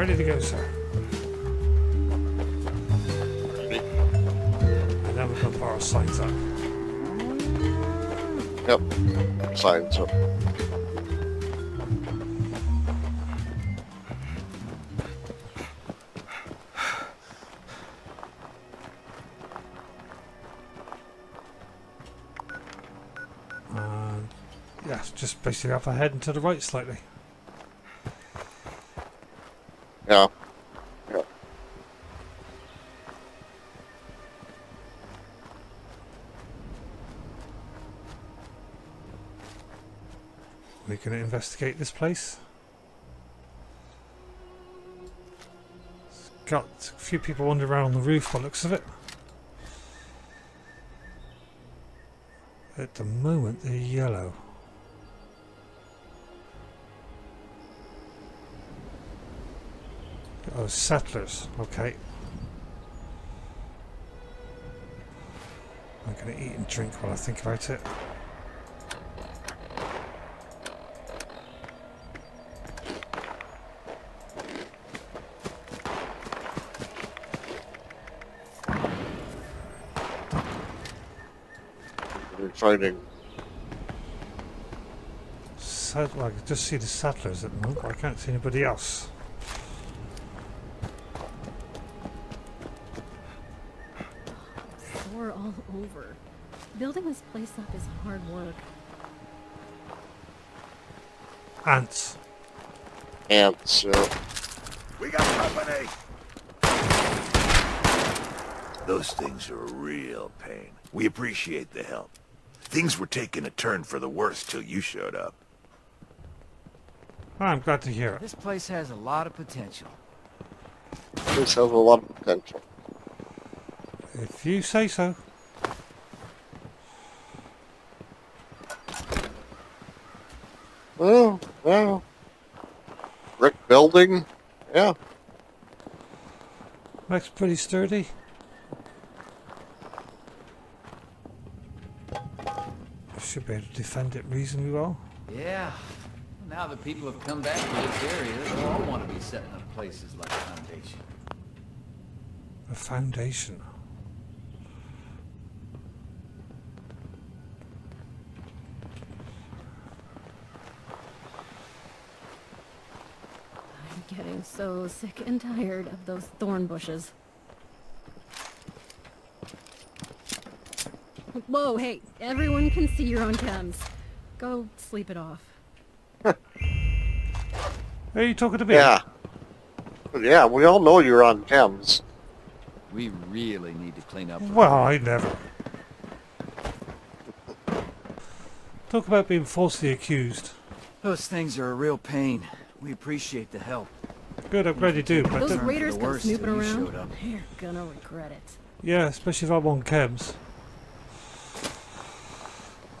Ready to go, sir. Ready? And then we're going to borrow signs up. Yep. Signs up. Uh, and yeah, just basically up ahead and to the right slightly. To investigate this place. It's got a few people wandering around on the roof by the looks of it. At the moment, they're yellow. Oh, settlers. Okay. I'm going to eat and drink while I think about it. We're finding. Set, well, I can just see the settlers at the moment, but I can't see anybody else. Sore all over. Building this place up is hard work. Ants. Ants. Uh, We got company! Those things are a real pain. We appreciate the help. Things were taking a turn for the worse till you showed up. I'm glad to hear it. This place has a lot of potential. this has a lot of potential. If you say so. Oh, well. Brick building. Yeah. Looks pretty sturdy. Should be able to defend it reasonably well. Yeah. Now that people have come back to this area, they'll all want to be setting up places like Foundation. A foundation. I'm getting so sick and tired of those thorn bushes. Whoa, hey, everyone can see you're on chems. Go sleep it off. Are you talking to me? Yeah. Yeah, we all know you're on chems. We really need to clean up. Well, I never. Talk about being falsely accused. Those things are a real pain. We appreciate the help. Good, I'm glad you do. But Those raiders come snooping till around. They're gonna regret it. yeah, especially if I'm on chems.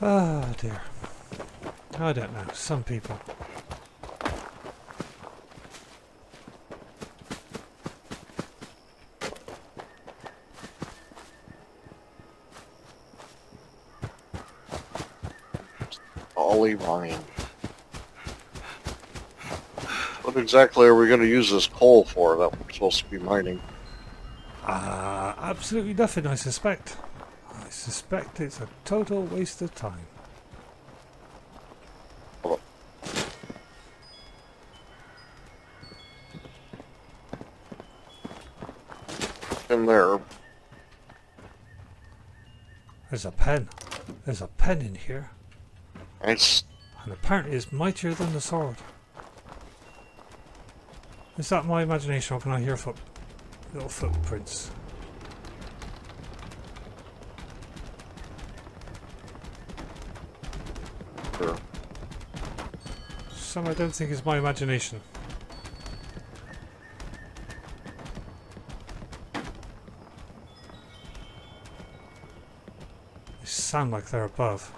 Ah, dear. I don't know. Some people. Ollie Vine. What exactly are we going to use this coal for that we're supposed to be mining? Uh, absolutely nothing, I suspect. I suspect it's a total waste of time. In there. There's a pen. There's a pen in here. Nice. And apparently it's mightier than the sword. Is that my imagination or can I hear foot, little footprints? Sure. Some I don't think is my imagination. They sound like they're above.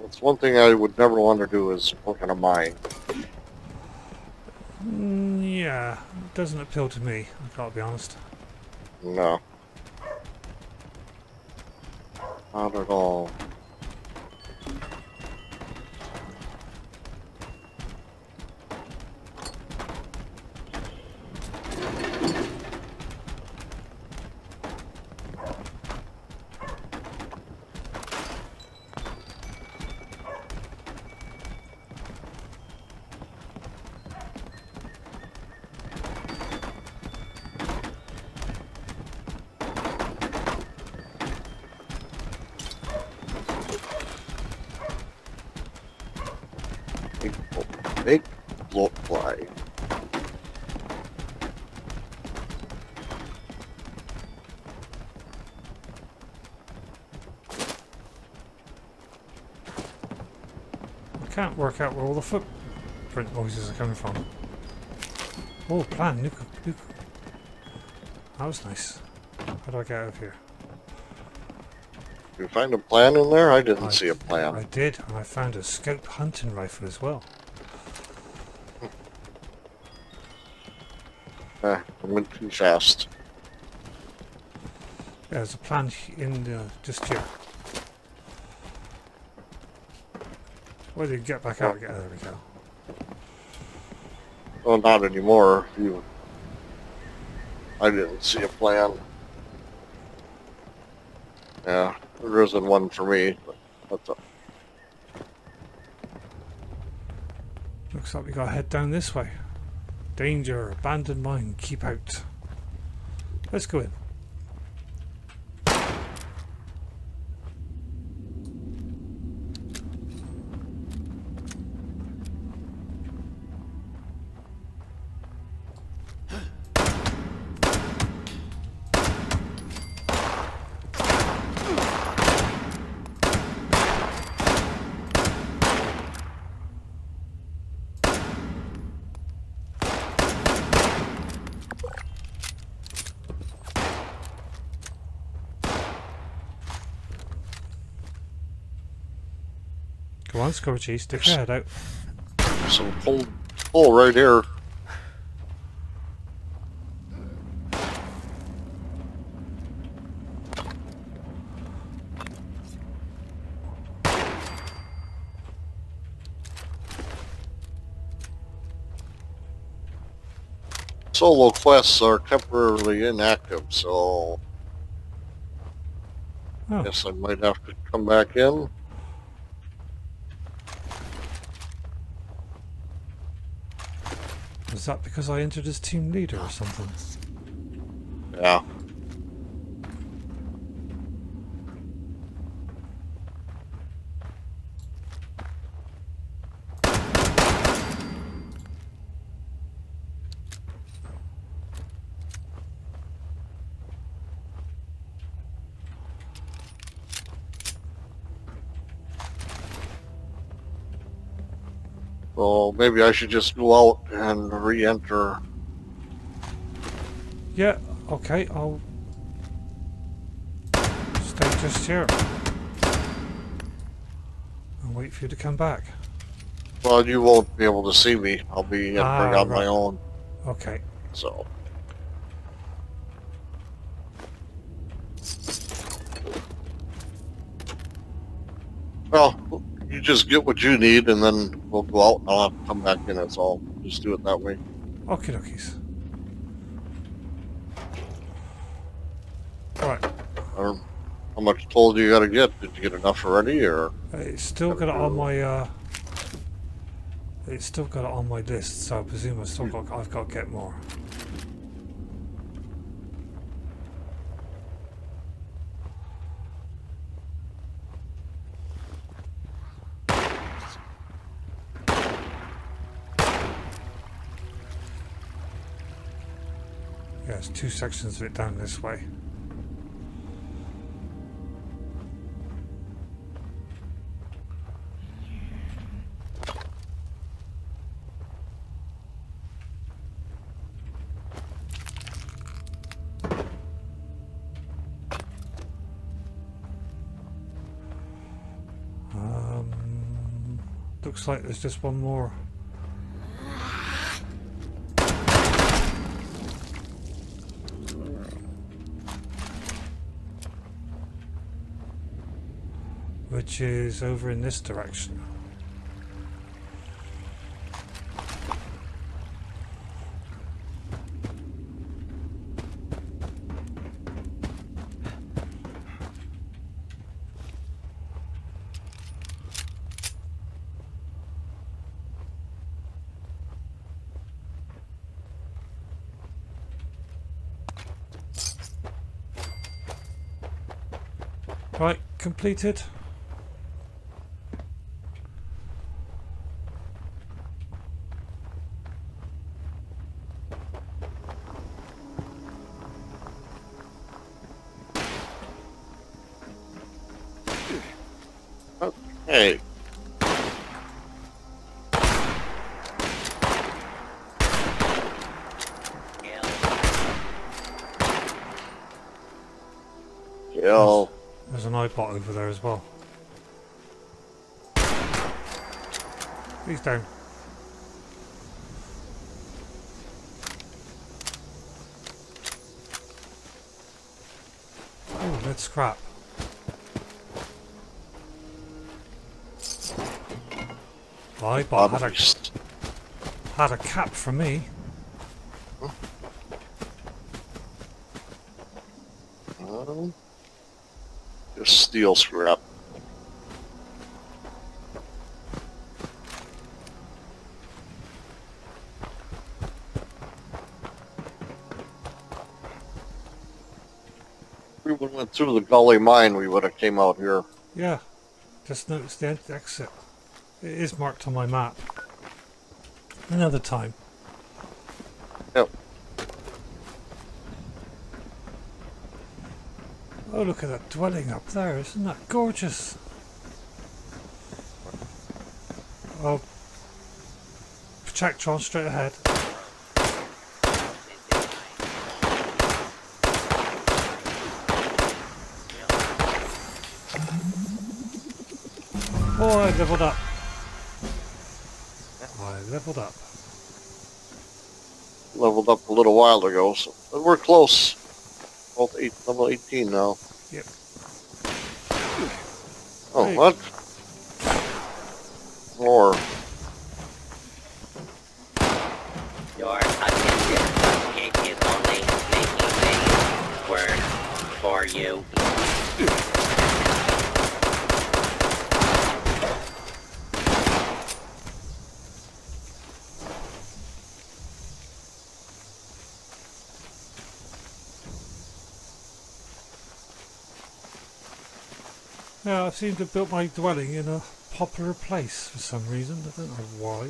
That's one thing I would never want to do is work in a mine. Yeah, it doesn't appeal to me, I can't be honest. No. Not at all. Big, big bloat fly. I can't work out where all the footprint noises are coming from. Oh, plan. nuke, nuke. That was nice. How do I get out of here? You find a plan in there? I didn't I- see a plan. I did, and I found a scope hunting rifle as well. Eh, I went too fast. Yeah, there's a plan in the, just here. Where do you get back out again? There we go. Well, not anymore. You. I didn't see a plan. Yeah, there isn't one for me. Looks like we gotta head down this way. Danger, abandoned mine, keep out. Let's go in. Go on, Scorchy, stick your head out. some cold pull right here. Solo quests are temporarily inactive, so Oh, guess I might have to come back in. Is that because I entered as team leader or something? Yeah. Well, maybe I should just go out and re-enter. Yeah, okay, I'll stay just here. And wait for you to come back. Well, you won't be able to see me. I'll be entering Ah, on my right. own, Okay. so. Well, you just get what you need, and then we'll go out, and I'll have to come back in. That's all. Just do it that way. Okay, dokies. Alright, Or how much toll do you got to get? Did you get enough already, or? it's still got it on my, uh... It's still got it on my list, so I presume I've still got, I've got to get more. There's two sections of it down this way. Um, looks like there's just one more. Is over in this direction. Right, completed. Eyebot over there as well. He's down. Oh, that's scrap. Eyebot had a, had a cap for me. Um, just steel scrap. If we went through the Gauley mine, we would have came out here. Yeah, just noticed the exit. It is marked on my map. Another time. Oh, look at that dwelling up there. Isn't that gorgeous? Oh. John, straight ahead. Oh, I leveled up. I leveled up. Leveled up a little while ago, so we're close. Both eight, level 18 now. Yep. Oh, Hey. what? More. Your attention. It is only making things worse for you. Yeah, I seem to have built my dwelling in a popular place for some reason. I don't know why.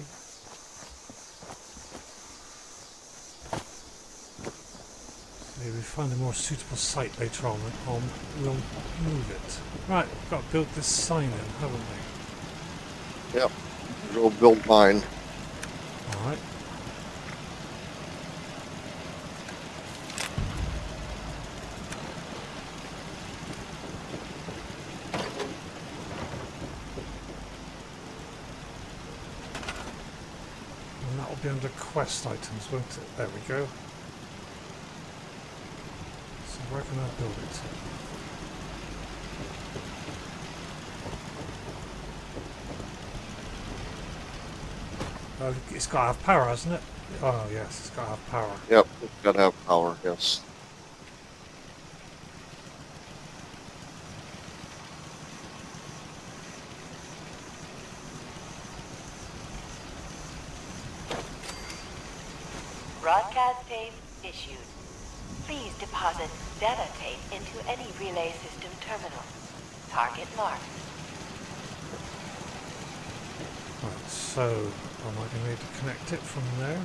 Maybe we find a more suitable site later on, I'll, we'll move it. Right, we've got to build this sign in, haven't we? Yep. Go build mine. Alright. Be under quest items, won't it? There we go. So where can I build it? Oh, it's got to have power, hasn't it? Oh yes, it's got to have power. Yep. It's gotta have power, yes. Broadcast tape issued. Please deposit data tape into any relay system terminal. Target marked. Right, so I might able to connect it from there.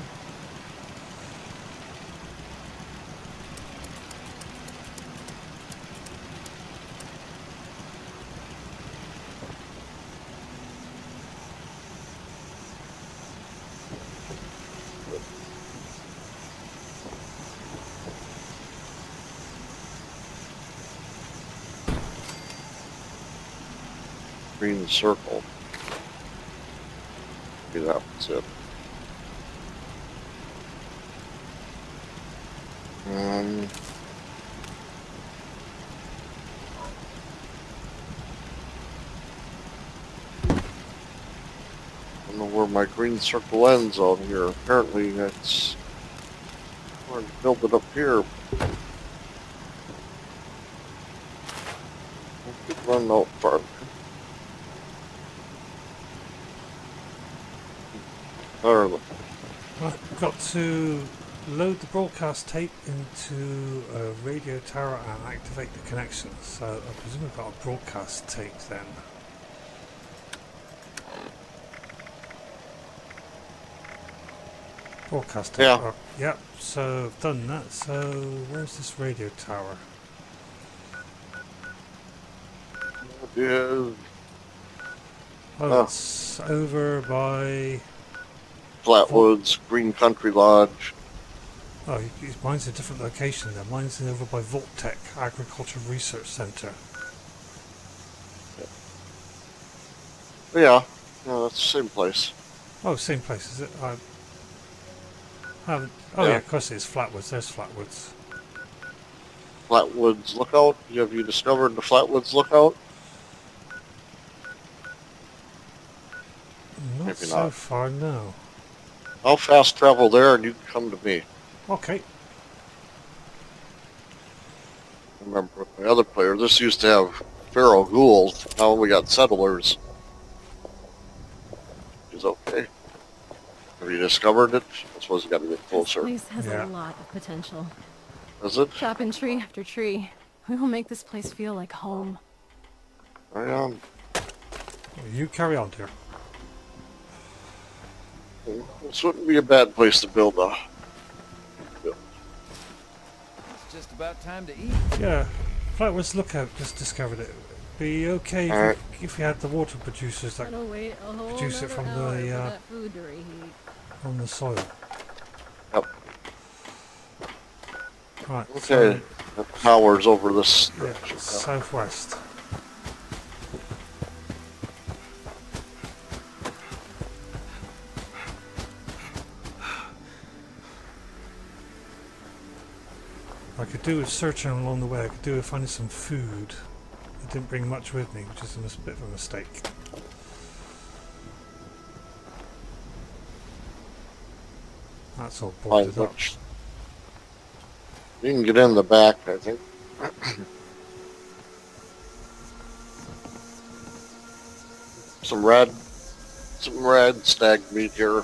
green circle. Maybe that was it. Um, I don't know where my green circle ends on here. Apparently it's... I'm going to build it up here. I could run out farther. To load the broadcast tape into a radio tower and activate the connection. So I presume we've got a broadcast tape then. Broadcast tape. Yeah. oh, yep, so I've done that. So where's this radio tower? Oh, is Oh, Oh. it's over by. Flatwoods, Green Country Lodge. Oh, mine's a different location there. Mine's over by Vault-Tec Agriculture Research Centre. Yeah, yeah, that's the same place. Oh, same place, is it? I haven't. Oh, yeah, Yeah. of course it is Flatwoods. There's Flatwoods. Flatwoods Lookout. Have you discovered the Flatwoods Lookout? Not Maybe so not. far, no. I'll fast travel there and you can come to me. Okay. remember with my other player, this used to have feral ghouls. Now we got settlers. Is okay. Have you discovered it? I suppose you got to get closer. This place has Yeah. a lot of potential. Is it? Chopping tree after tree. We will make this place feel like home. Right on. Um, you carry on, dear. This wouldn't be a bad place to build a. It's just about time to eat. Yeah. Flatwoods Lookout just discovered it. Be okay if, Alright. you, if you had the water producers that Gonna wait Produce it from the, for uh, that food reheat. on the soil. Yep. Right. Okay. The tower's over this So, yeah, direction. I could do with searching along the way. I could do with finding some food. I didn't bring much with me, which is a bit of a mistake. That's all boarded up. You can get in the back, I think. some red, some red stag meat here.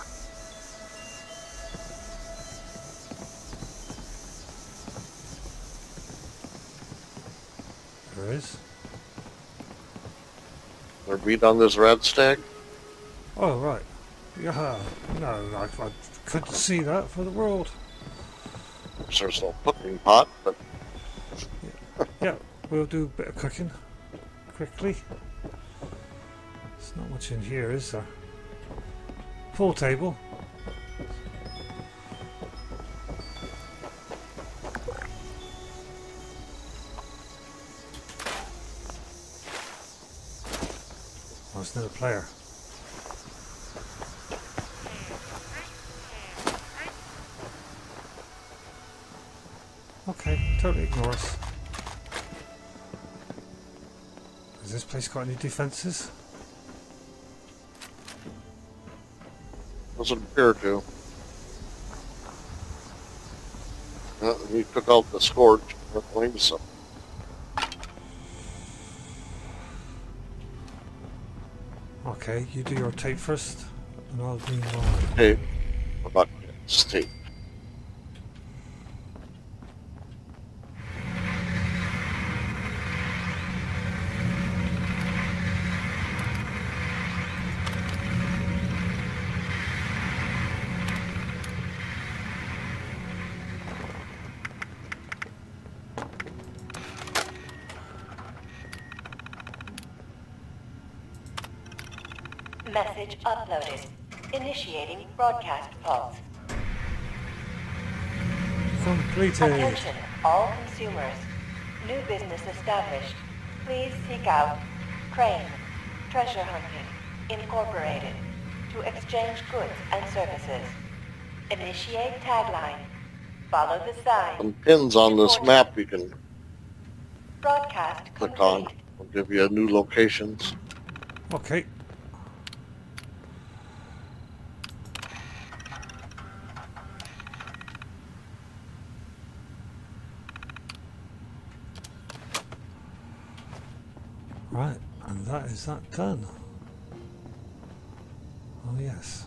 There is. There meat on this red stag. Oh, right. Yeah, no, I, I couldn't see that for the world. There's no cooking pot, but Yeah, we'll do a bit of cooking quickly. There's not much in here, is there? Pool table. Player. Okay, totally ignore us. Has this place got any defences? doesn't appear to. Uh, he took out the scorch. That blames Okay, you do your tape first, and I'll do mine. Tape. About tape. Message uploaded. Initiating broadcast pulse. Completed. Attention, all consumers. New business established. Please seek out Crane Treasure Hunting Incorporated to exchange goods and services. Initiate tagline. Follow the sign. Some pins on this Report. map you can Broadcast click complete. on. Will give you a new locations. Okay. Right, and that that done. Oh yes.